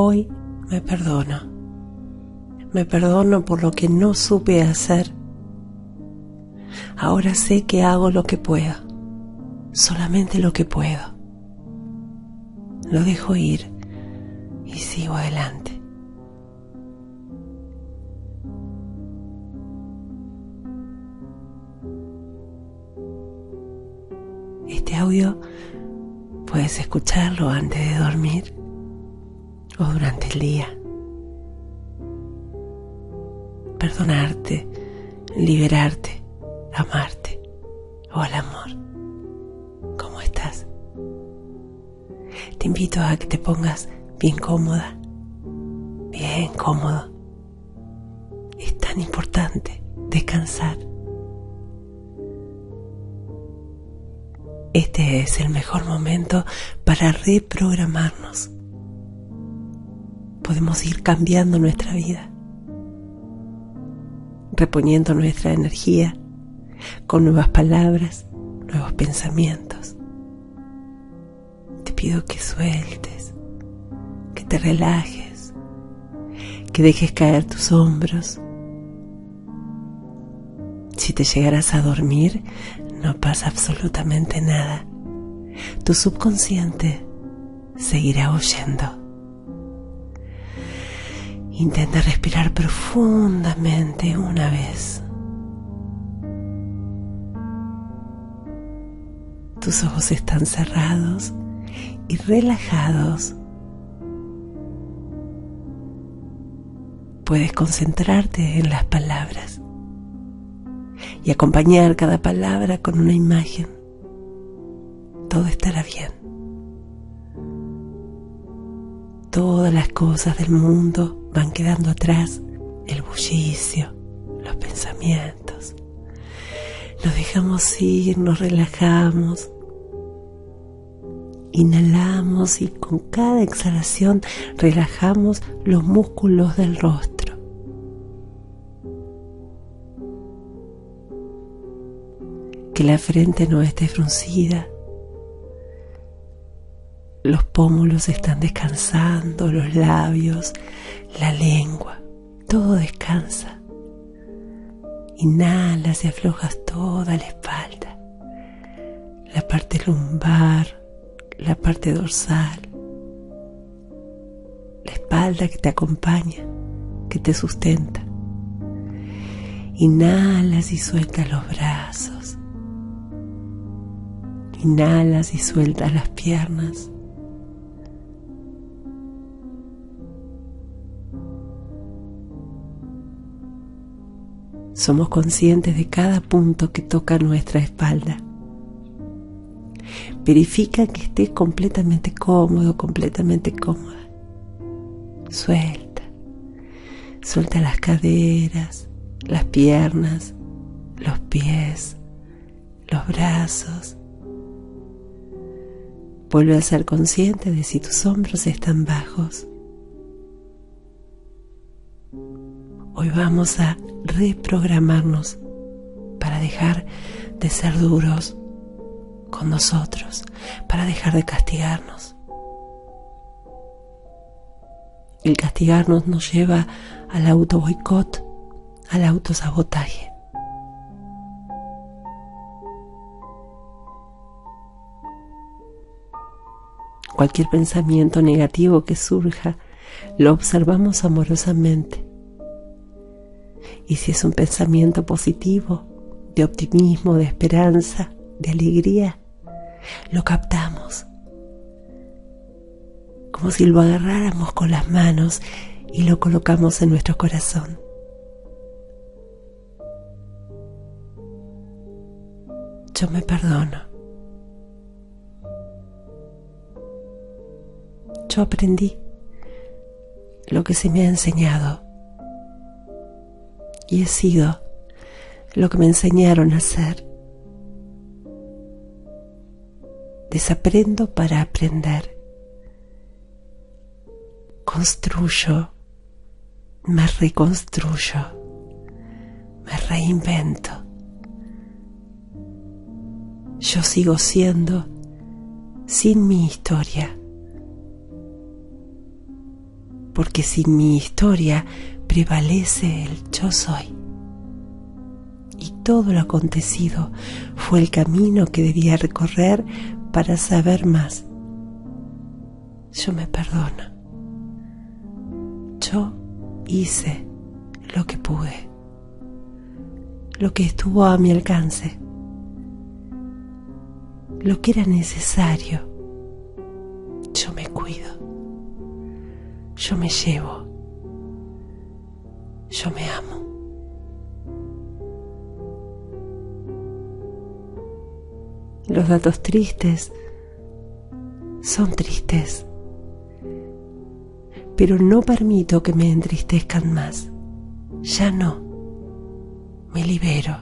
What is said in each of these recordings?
Hoy me perdono. Me perdono por lo que no supe hacer. Ahora sé que hago lo que puedo, solamente lo que puedo. Lo dejo ir y sigo adelante. Este audio puedes escucharlo antes de dormir o durante el día. Perdonarte, liberarte, amarte o al amor. ¿Cómo estás? Te invito a que te pongas bien cómoda, bien cómodo. Es tan importante descansar. Este es el mejor momento para reprogramarnos. Podemos ir cambiando nuestra vida, reponiendo nuestra energía con nuevas palabras, nuevos pensamientos. Te pido que sueltes, que te relajes, que dejes caer tus hombros. Si te llegaras a dormir, no pasa absolutamente nada. Tu subconsciente seguirá oyendo. Intenta respirar profundamente una vez. Tus ojos están cerrados y relajados. Puedes concentrarte en las palabras y acompañar cada palabra con una imagen. Todo estará bien. Todas las cosas del mundo van quedando atrás, el bullicio, los pensamientos. Nos dejamos ir, nos relajamos, inhalamos y con cada exhalación relajamos los músculos del rostro que la frente no esté fruncida. Los pómulos están descansando, los labios, la lengua, todo descansa. Inhalas y aflojas toda la espalda, la parte lumbar, la parte dorsal, la espalda que te acompaña, que te sustenta. Inhalas y sueltas los brazos Inhalas y sueltas las piernas. Somos conscientes de cada punto que toca nuestra espalda. Verifica que estés completamente cómodo, completamente cómoda. Suelta. Suelta las caderas, las piernas, los pies, los brazos, Vuelve a ser consciente de si tus hombros están bajos. Hoy vamos a reprogramarnos para dejar de ser duros con nosotros, para dejar de castigarnos. El castigarnos nos lleva al auto boicot, al autosabotaje. Cualquier pensamiento negativo que surja, lo observamos amorosamente. Y si es un pensamiento positivo, de optimismo, de esperanza, de alegría, lo captamos. Como si lo agarráramos con las manos y lo colocamos en nuestro corazón. Yo me perdono. yo aprendí lo que se me ha enseñado y he sido lo que me enseñaron a hacer. Desaprendo para aprender. Construyo, me reconstruyo, me reinvento. Yo sigo siendo sin mi historia porque sin mi historia prevalece el yo soy. Y todo lo acontecido fue el camino que debía recorrer para saber más. Yo me perdono. Yo hice lo que pude, lo que estuvo a mi alcance, lo que era necesario. Yo me cuido, yo me llevo, yo me amo. Los datos tristes son tristes, pero no permito que me entristezcan más. Ya no. Me libero.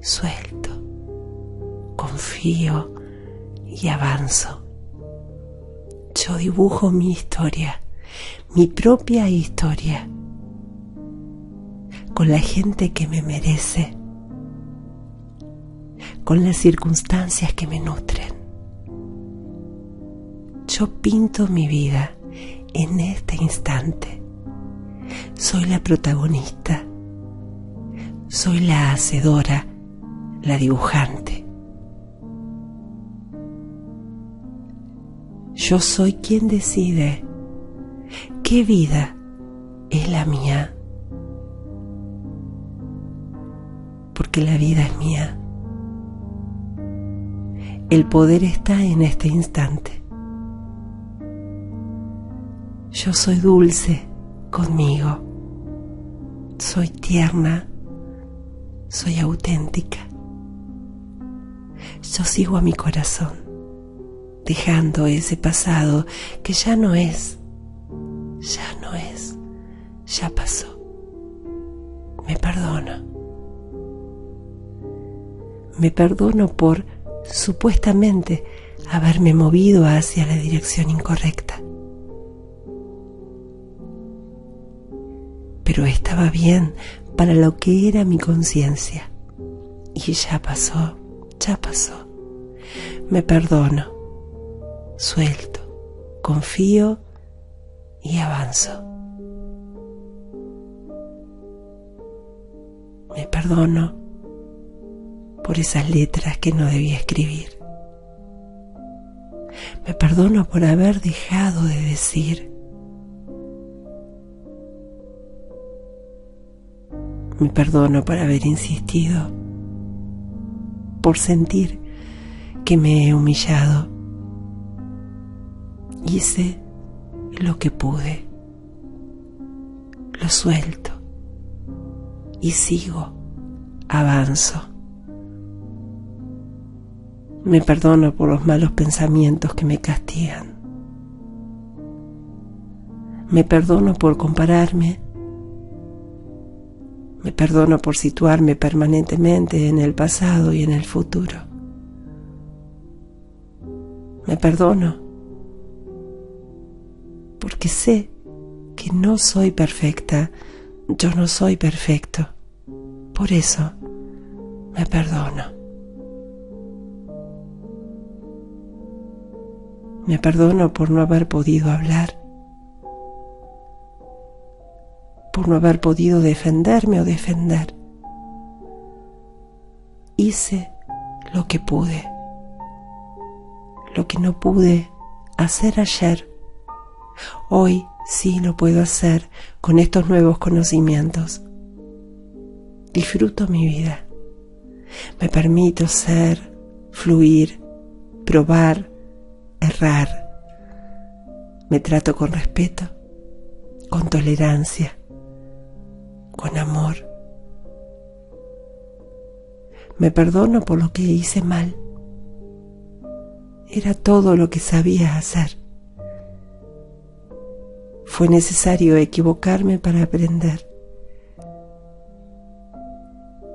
Suelto. Confío y avanzo. Yo dibujo mi historia, mi propia historia, con la gente que me merece, con las circunstancias que me nutren. Yo pinto mi vida en este instante soy la protagonista. Soy la hacedora, la dibujante. Yo soy quien decide qué vida es la mía. Porque la vida es mía. El poder está en este instante. Yo soy dulce conmigo. Soy tierna, soy auténtica. Yo sigo a mi corazón, dejando ese pasado que ya no es, ya no es, ya pasó. Me perdono. Me perdono por supuestamente haberme movido hacia la dirección incorrecta. pero estaba bien para lo que era mi conciencia. Y ya pasó, ya pasó. Me perdono, suelto, confío y avanzo. Me perdono por esas letras que no debía escribir. Me perdono por haber dejado de decir Me perdono por haber insistido, por sentir que me he humillado. Hice lo que pude, lo suelto y sigo, avanzo. Me perdono por los malos pensamientos que me castigan. Me perdono por compararme me perdono por situarme permanentemente en el pasado y en el futuro. Me perdono porque sé que no soy perfecta, yo no soy perfecto. Por eso me perdono. Me perdono por no haber podido hablar por no haber podido defenderme o defender. Hice lo que pude, lo que no pude hacer ayer. Hoy sí lo puedo hacer con estos nuevos conocimientos. Disfruto mi vida. Me permito ser, fluir, probar, errar. Me trato con respeto, con tolerancia con amor. Me perdono por lo que hice mal. Era todo lo que sabía hacer. Fue necesario equivocarme para aprender.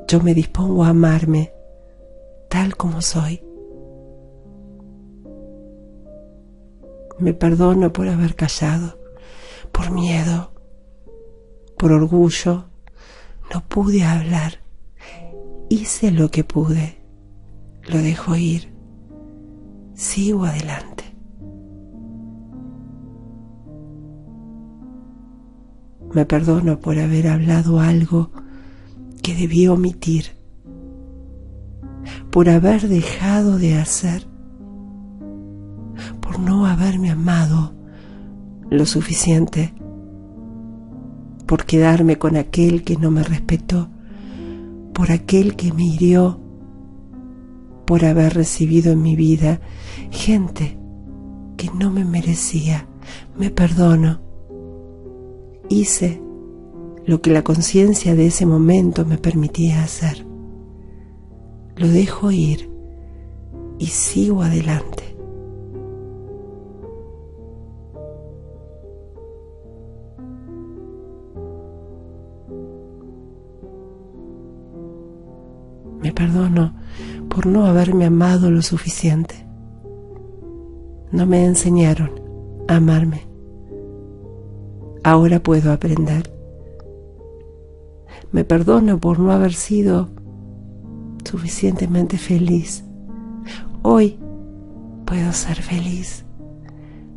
Yo me dispongo a amarme tal como soy. Me perdono por haber callado, por miedo, por orgullo, no pude hablar. Hice lo que pude. Lo dejo ir. Sigo adelante. Me perdono por haber hablado algo que debí omitir, por haber dejado de hacer, haberme amado lo suficiente, por quedarme con aquel que no me respetó, por aquel que me hirió, por haber recibido en mi vida gente que no me merecía. Me perdono. Hice lo que la conciencia de ese momento me permitía hacer. Lo dejo ir y sigo adelante. Perdono por no haberme amado lo suficiente. No me enseñaron a amarme. Ahora puedo aprender. Me perdono por no haber sido suficientemente feliz. Hoy puedo ser feliz,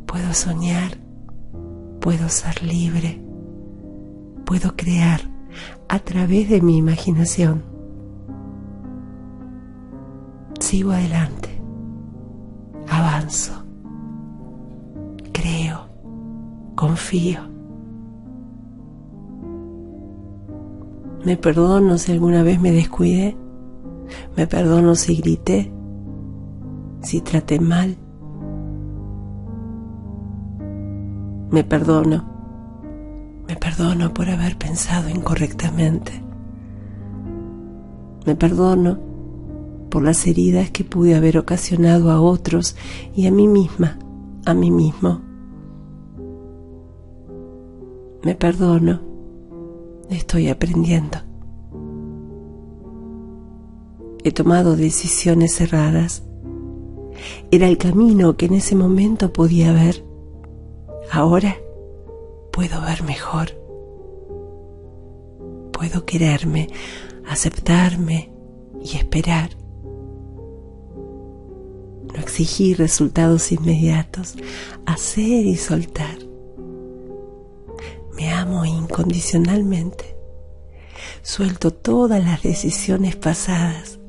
puedo soñar, puedo ser libre, puedo crear a través de mi imaginación sigo adelante, avanzo, creo, confío. Me perdono si alguna vez me descuidé, me perdono si grité, si traté mal. Me perdono, me perdono por haber pensado incorrectamente. Me perdono por las heridas que pude haber ocasionado a otros y a mí misma, a mí mismo. Me perdono, estoy aprendiendo. He tomado decisiones erradas. Era el camino que en ese momento podía ver. Ahora puedo ver mejor. Puedo quererme, aceptarme y esperar no exigir resultados inmediatos, hacer y soltar. Me amo incondicionalmente. Suelto todas las decisiones pasadas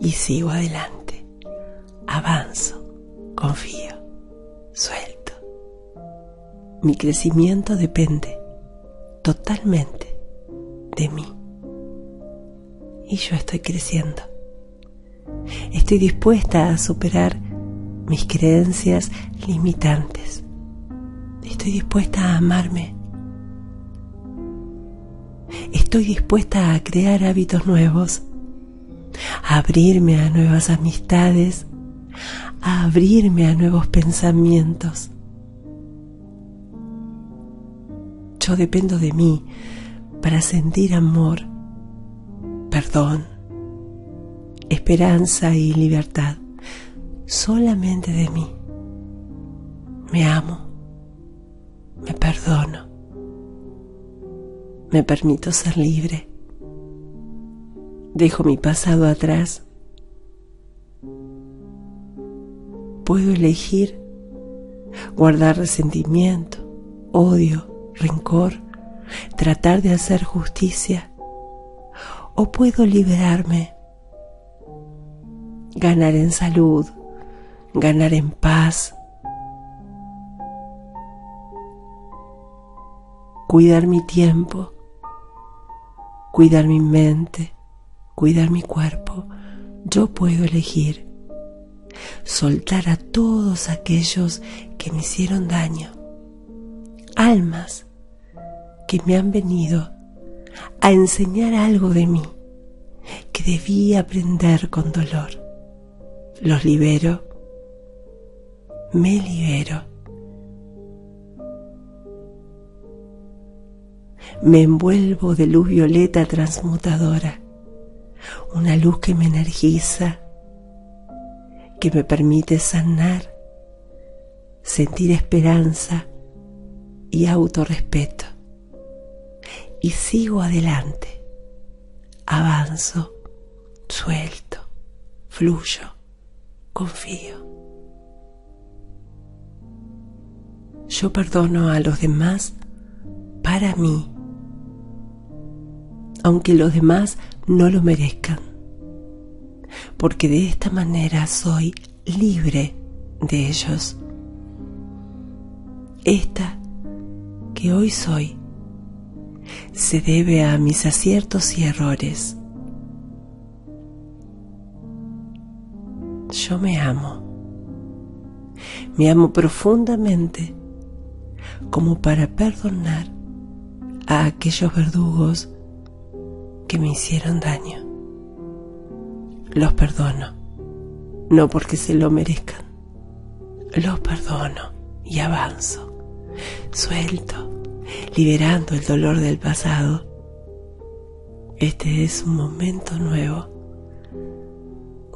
y sigo adelante. Avanzo, confío, suelto. Mi crecimiento depende totalmente de mí. Y yo estoy creciendo. Estoy dispuesta a superar mis creencias limitantes. Estoy dispuesta a amarme. Estoy dispuesta a crear hábitos nuevos, a abrirme a nuevas amistades, a abrirme a nuevos pensamientos. Yo dependo de mí para sentir amor, perdón, esperanza y libertad. Solamente de mí. Me amo, me perdono, me permito ser libre, dejo mi pasado atrás, puedo elegir guardar resentimiento, odio, rencor, tratar de hacer justicia, o puedo liberarme ganar en salud, ganar en paz, cuidar mi tiempo, cuidar mi mente, cuidar mi cuerpo. Yo puedo elegir soltar a todos aquellos que me hicieron daño, almas que me han venido a enseñar algo de mí que debí aprender con dolor los libero, me libero. Me envuelvo de luz violeta transmutadora, una luz que me energiza, que me permite sanar, sentir esperanza y autorrespeto. Y sigo adelante, avanzo, suelto, fluyo confío. Yo perdono a los demás para mí, aunque los demás no lo merezcan, porque de esta manera soy libre de ellos. Esta que hoy soy se debe a mis aciertos y errores. Yo me amo. Me amo profundamente como para perdonar a aquellos verdugos que me hicieron daño. Los perdono, no porque se lo merezcan. Los perdono y avanzo, suelto, liberando el dolor del pasado. Este es un momento nuevo,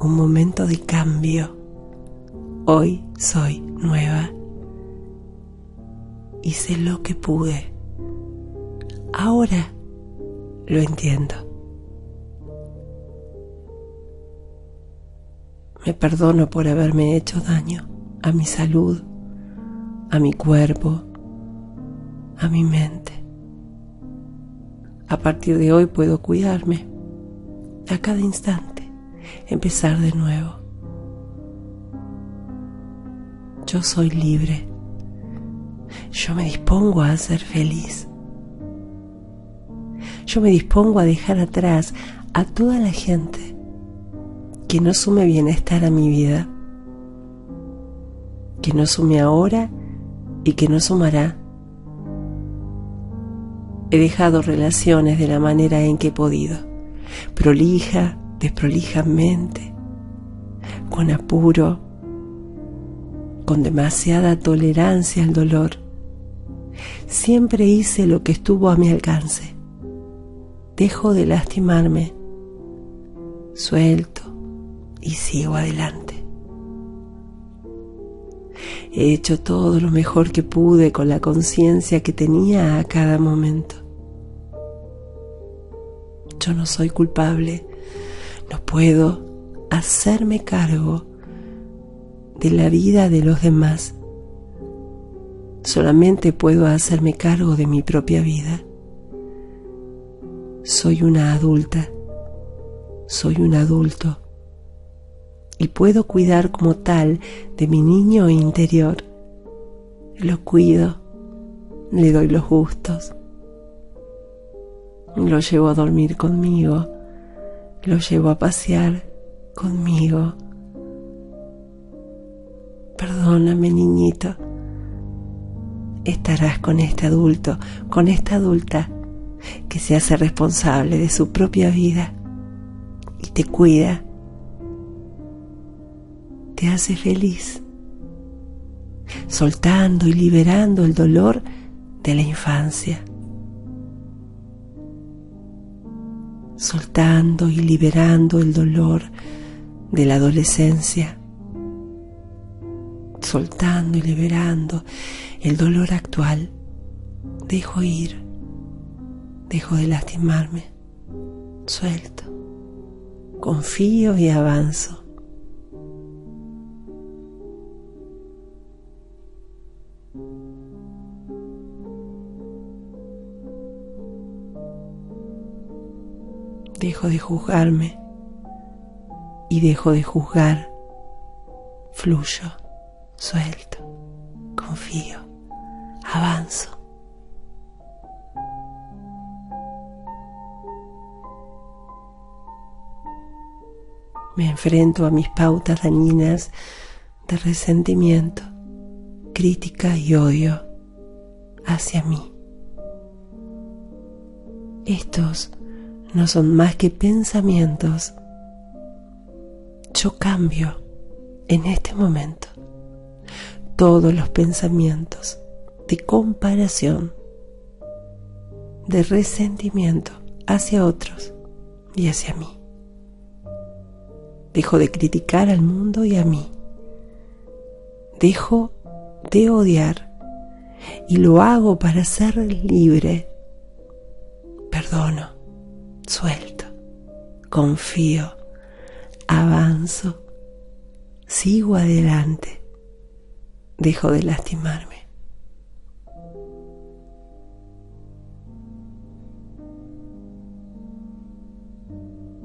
un momento de cambio. Hoy soy nueva hice lo que pude. Ahora lo entiendo. Me perdono por haberme hecho daño a mi salud, a mi cuerpo, a mi mente. A partir de hoy puedo cuidarme a cada instante, empezar de nuevo. Yo soy libre yo me dispongo a ser feliz. Yo me dispongo a dejar atrás a toda la gente que no sume bienestar a mi vida, que no sume ahora y que no sumará. He dejado relaciones de la manera en que he podido, prolija, desprolijamente, con apuro, con demasiada tolerancia al dolor Siempre hice lo que estuvo a mi alcance. Dejo de lastimarme, suelto y sigo adelante. He hecho todo lo mejor que pude con la conciencia que tenía a cada momento. Yo no soy culpable, no puedo hacerme cargo de la vida de los demás. Solamente puedo hacerme cargo de mi propia vida. Soy una adulta, soy un adulto. Y puedo cuidar como tal de mi niño interior. Lo cuido, le doy los gustos, lo llevo a dormir conmigo, lo llevo a pasear conmigo. Perdóname, niñito. Estarás con este adulto, con esta adulta que se hace responsable de su propia vida y te cuida, te hace feliz, soltando y liberando el dolor de la infancia, soltando y liberando el dolor de la adolescencia, soltando y liberando el dolor actual, dejo ir, dejo de lastimarme, suelto, confío y avanzo. Dejo de juzgarme y dejo de juzgar, fluyo, suelto, confío avanzo. Me enfrento a mis pautas dañinas de resentimiento, crítica y odio hacia mí. Estos no son más que pensamientos. Yo cambio en este momento todos los pensamientos de comparación, de resentimiento hacia otros y hacia mí. Dejo de criticar al mundo y a mí. Dejo de odiar y lo hago para ser libre. Perdono, suelto, confío, avanzo, sigo adelante, dejo de lastimarme.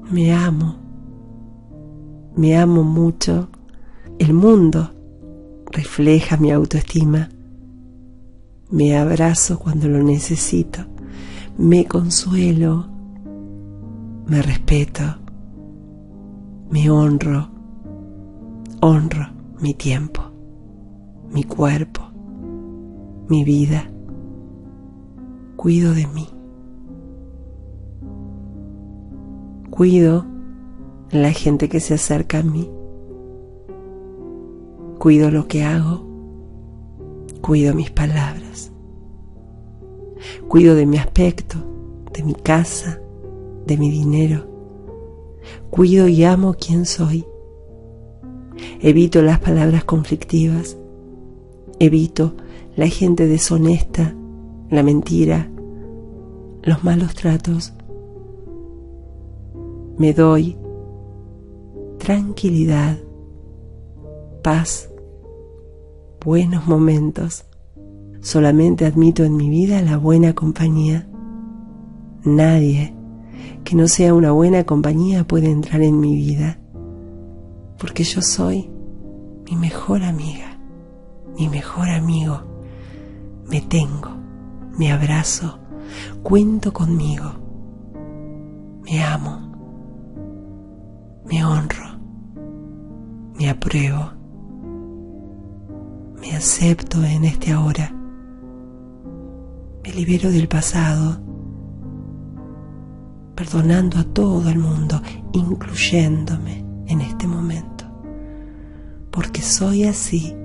Me amo, me amo mucho, el mundo refleja mi autoestima. Me abrazo cuando lo necesito. Me consuelo. Me respeto. Me honro. Honro mi tiempo, mi cuerpo, mi vida. Cuido de mí. Cuido la gente que se acerca a mí. Cuido lo que hago. Cuido mis palabras. Cuido de mi aspecto, de mi casa, de mi dinero. Cuido y amo quien soy. Evito las palabras conflictivas. Evito la gente deshonesta, la mentira, los malos tratos. Me doy tranquilidad, paz, buenos momentos. Solamente admito en mi vida la buena compañía. Nadie que no sea una buena compañía puede entrar en mi vida, porque yo soy mi mejor amiga, mi mejor amigo. Me tengo, me abrazo, cuento conmigo, me amo, me honro, me apruebo, me acepto en este ahora, me libero del pasado, perdonando a todo el mundo, incluyéndome en este momento, porque soy así,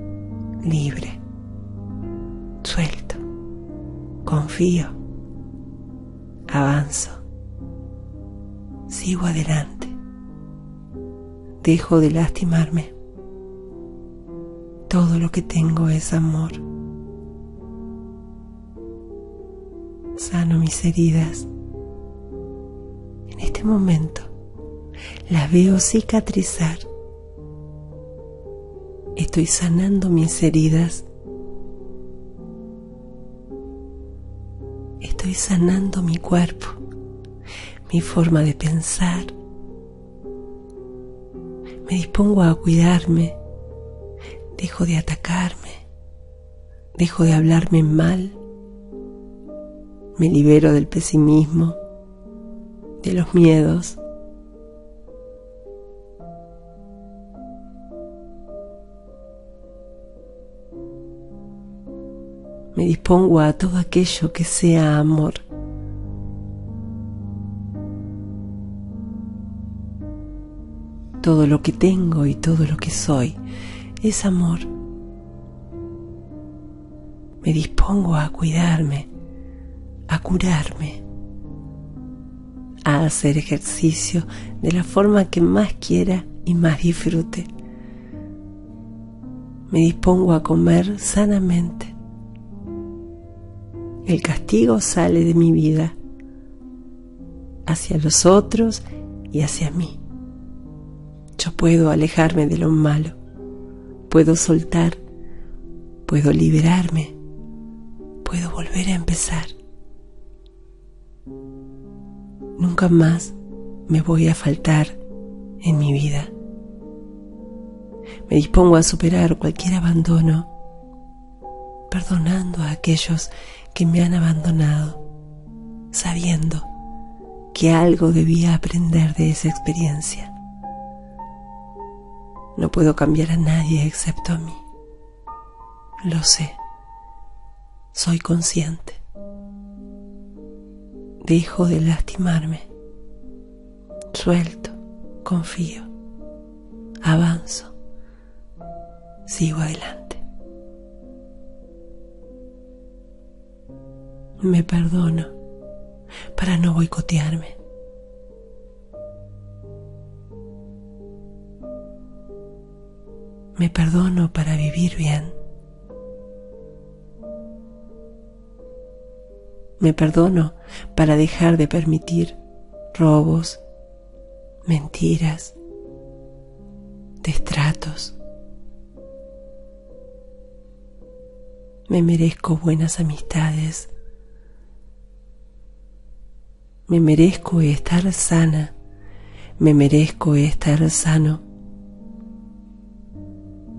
libre, suelto, confío, avanzo, sigo adelante, dejo de lastimarme. Todo lo que tengo es amor. Sano mis heridas. Este momento las veo cicatrizar. Estoy sanando mis heridas. Estoy sanando mi cuerpo, mi forma de pensar. Me dispongo a cuidarme. Dejo de atacarme. Dejo de hablarme mal. Me libero del pesimismo, de los miedos. Me dispongo a todo aquello que sea amor. Todo lo que tengo y todo lo que soy es amor. Me dispongo a cuidarme, a curarme, a hacer ejercicio de la forma que más quiera y más disfrute. Me dispongo a comer sanamente. El castigo sale de mi vida hacia los otros y hacia mí. Yo puedo alejarme de lo malo, puedo soltar, puedo liberarme, puedo volver a empezar. Nunca más me voy a faltar en mi vida. Me dispongo a superar cualquier abandono, perdonando a aquellos que me han abandonado, sabiendo que algo debía aprender de esa experiencia. No puedo cambiar a nadie excepto a mí. Lo sé. Soy consciente. Dejo de lastimarme. Suelto, confío, avanzo, sigo adelante. Me perdono para no boicotearme. Me perdono para vivir bien. Me perdono para dejar de permitir robos, mentiras, destratos. Me merezco buenas amistades. Me merezco estar sana. Me merezco estar sano.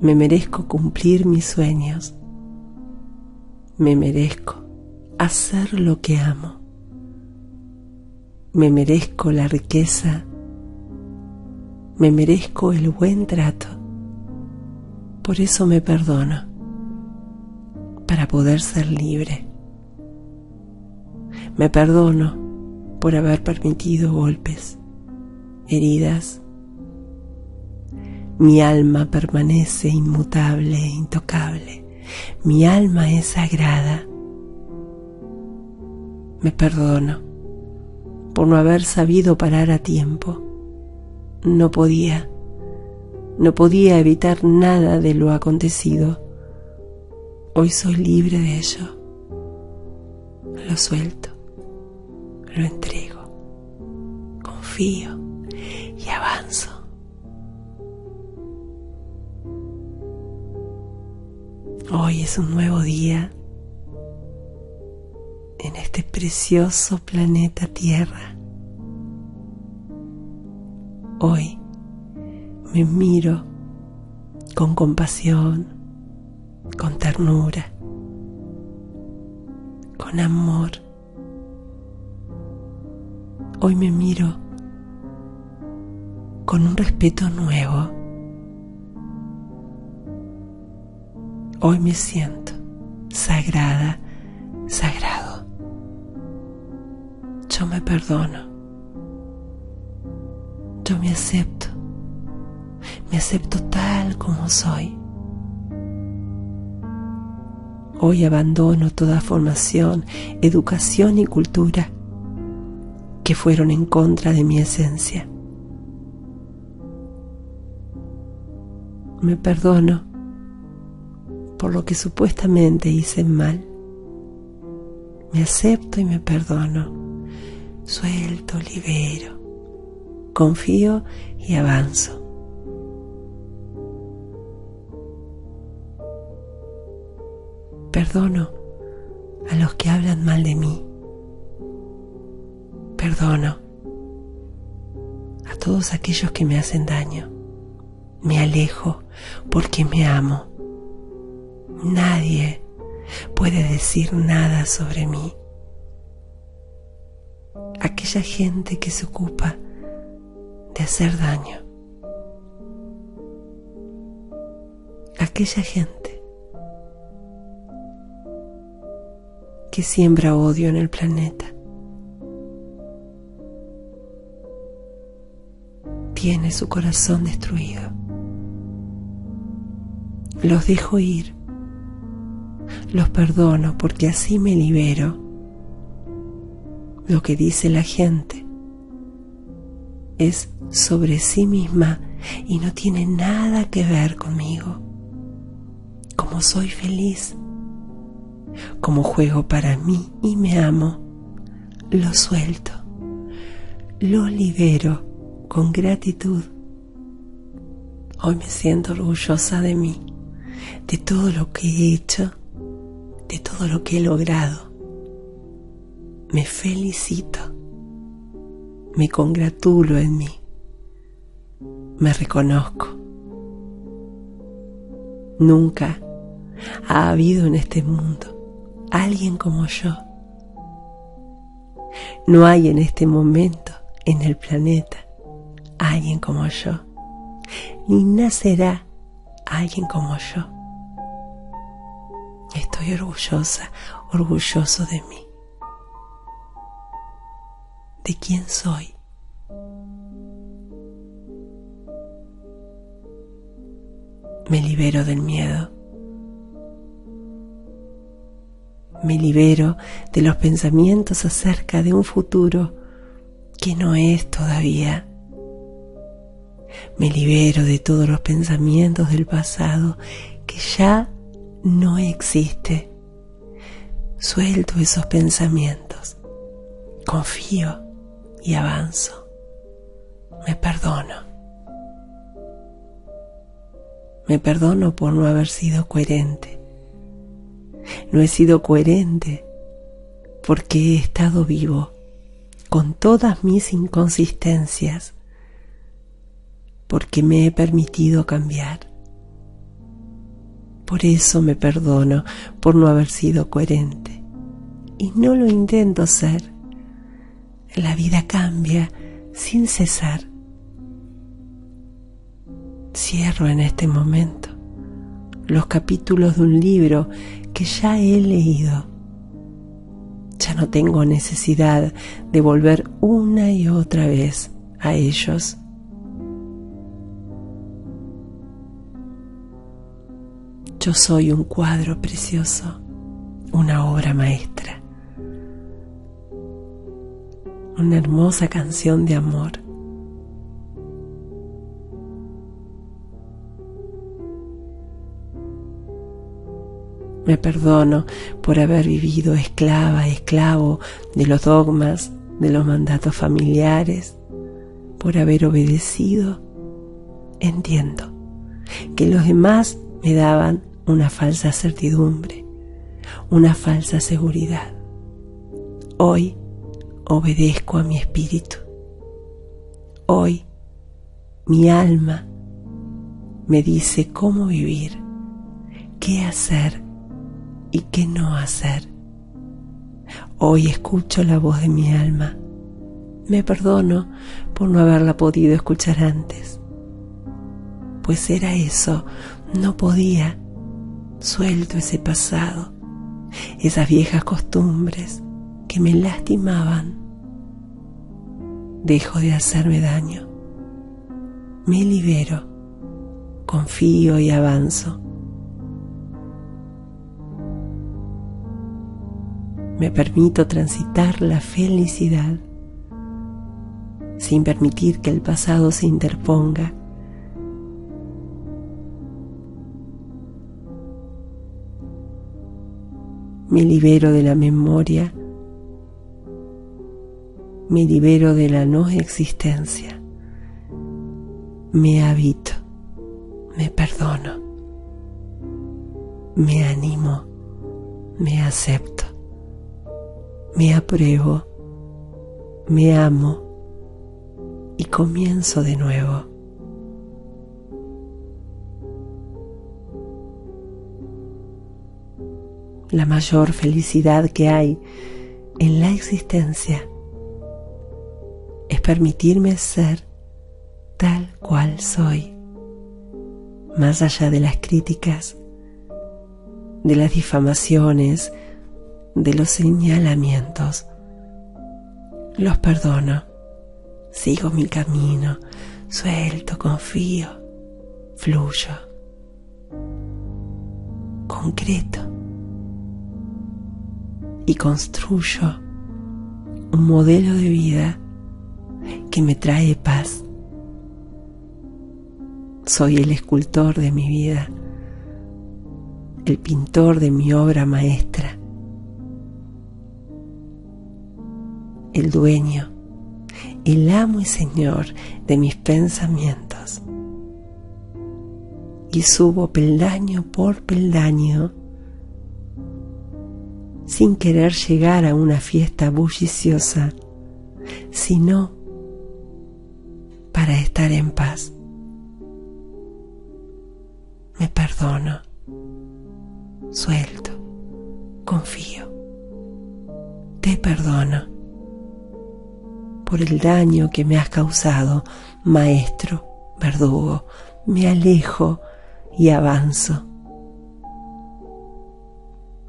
Me merezco cumplir mis sueños. Me merezco hacer lo que amo. Me merezco la riqueza. Me merezco el buen trato. Por eso me perdono, para poder ser libre. Me perdono por haber permitido golpes, heridas. Mi alma permanece inmutable e intocable. Mi alma es sagrada. Me perdono por no haber sabido parar a tiempo. No podía, no podía evitar nada de lo acontecido. Hoy soy libre de ello. Lo suelto, lo entrego, confío y avanzo. Hoy es un nuevo día en este precioso planeta Tierra. Hoy me miro con compasión, con ternura, con amor. Hoy me miro con un respeto nuevo. Hoy me siento sagrada, sagrado me perdono, yo me acepto, me acepto tal como soy. Hoy abandono toda formación, educación y cultura que fueron en contra de mi esencia. Me perdono por lo que supuestamente hice mal. Me acepto y me perdono suelto, libero, confío y avanzo. Perdono a los que hablan mal de mí. Perdono a todos aquellos que me hacen daño. Me alejo porque me amo. Nadie puede decir nada sobre mí aquella gente que se ocupa de hacer daño. Aquella gente que siembra odio en el planeta. Tiene su corazón destruido. Los dejo ir. Los perdono porque así me libero lo que dice la gente es sobre sí misma y no tiene nada que ver conmigo. Como soy feliz, como juego para mí y me amo, lo suelto, lo libero con gratitud. Hoy me siento orgullosa de mí, de todo lo que he hecho, de todo lo que he logrado me felicito, me congratulo en mí, me reconozco. Nunca ha habido en este mundo alguien como yo. No hay en este momento en el planeta alguien como yo, ni nacerá alguien como yo. Estoy orgullosa, orgulloso de mí de quién soy. Me libero del miedo. Me libero de los pensamientos acerca de un futuro que no es todavía. Me libero de todos los pensamientos del pasado que ya no existe. Suelto esos pensamientos. Confío y avanzo. Me perdono. Me perdono por no haber sido coherente. No he sido coherente porque he estado vivo con todas mis inconsistencias, porque me he permitido cambiar. Por eso me perdono por no haber sido coherente. Y no lo intento ser. La vida cambia sin cesar. Cierro en este momento los capítulos de un libro que ya he leído. Ya no tengo necesidad de volver una y otra vez a ellos. Yo soy un cuadro precioso, una obra maestra, una hermosa canción de amor. Me perdono por haber vivido esclava, esclavo de los dogmas, de los mandatos familiares, por haber obedecido. Entiendo que los demás me daban una falsa certidumbre, una falsa seguridad. Hoy obedezco a mi espíritu. Hoy mi alma me dice cómo vivir, qué hacer y qué no hacer. Hoy escucho la voz de mi alma. Me perdono por no haberla podido escuchar antes. Pues era eso, no podía Suelto ese pasado, esas viejas costumbres que me lastimaban. Dejo de hacerme daño. Me libero, confío y avanzo. Me permito transitar la felicidad sin permitir que el pasado se interponga me libero de la memoria, me libero de la no existencia, me habito, me perdono, me animo, me acepto, me apruebo, me amo y comienzo de nuevo. la mayor felicidad que hay en la existencia es permitirme ser tal cual soy, más allá de las críticas, de las difamaciones, de los señalamientos. Los perdono, sigo mi camino, suelto, confío, fluyo, concreto y construyo un modelo de vida que me trae paz. Soy el escultor de mi vida, el pintor de mi obra maestra, el dueño, el amo y señor de mis pensamientos. Y subo peldaño por peldaño sin querer llegar a una fiesta bulliciosa, sino estar en paz. Me perdono, suelto, confío. Te perdono por el daño que me has causado, maestro, verdugo. Me alejo y avanzo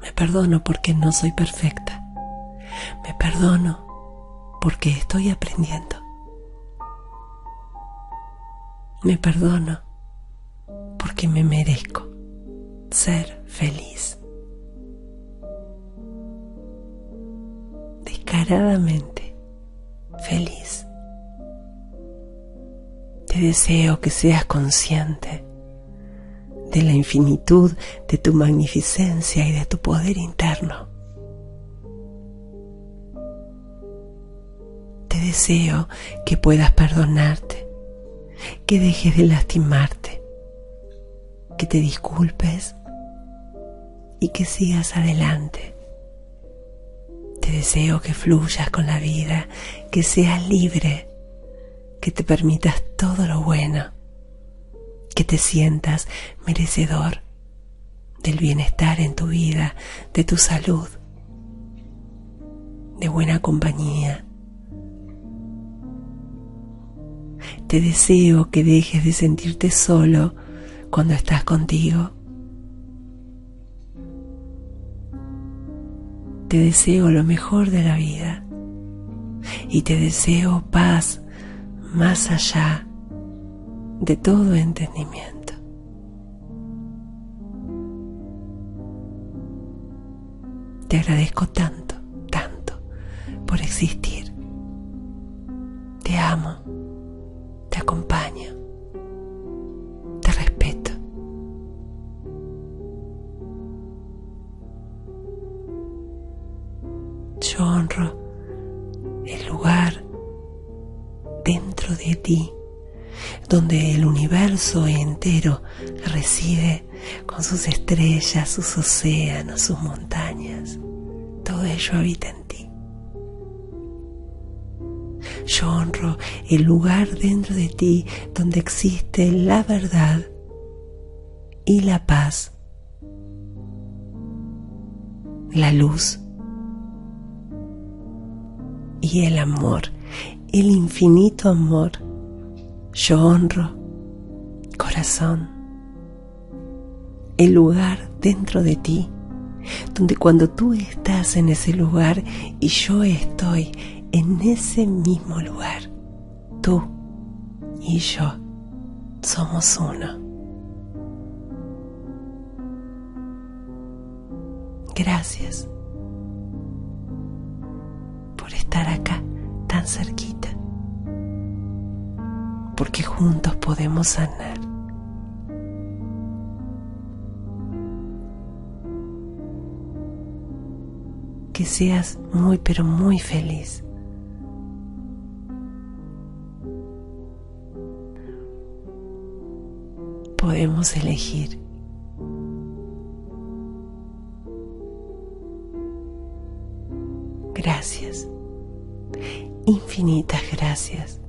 me perdono porque no soy perfecta. Me perdono porque estoy aprendiendo. Me perdono porque me merezco ser feliz. Descaradamente feliz. Te deseo que seas consciente de la infinitud de tu magnificencia y de tu poder interno. Te deseo que puedas perdonarte, que dejes de lastimarte, que te disculpes y que sigas adelante. Te deseo que fluyas con la vida, que seas libre, que te permitas todo lo bueno que te sientas merecedor del bienestar en tu vida, de tu salud, de buena compañía. Te deseo que dejes de sentirte solo cuando estás contigo. Te deseo lo mejor de la vida y te deseo paz más allá de todo entendimiento. Te agradezco tanto, tanto por existir. Te amo, universo entero reside con sus estrellas, sus océanos, sus montañas. Todo ello habita en ti. Yo honro el lugar dentro de ti donde existe la verdad y la paz, la luz y el amor, el infinito amor yo honro, corazón, el lugar dentro de ti, donde cuando tú estás en ese lugar y yo estoy en ese mismo lugar, tú y yo somos uno. Gracias por estar acá tan cerquita porque juntos podemos sanar. Que seas muy, pero muy feliz. Podemos elegir. Gracias. Infinitas gracias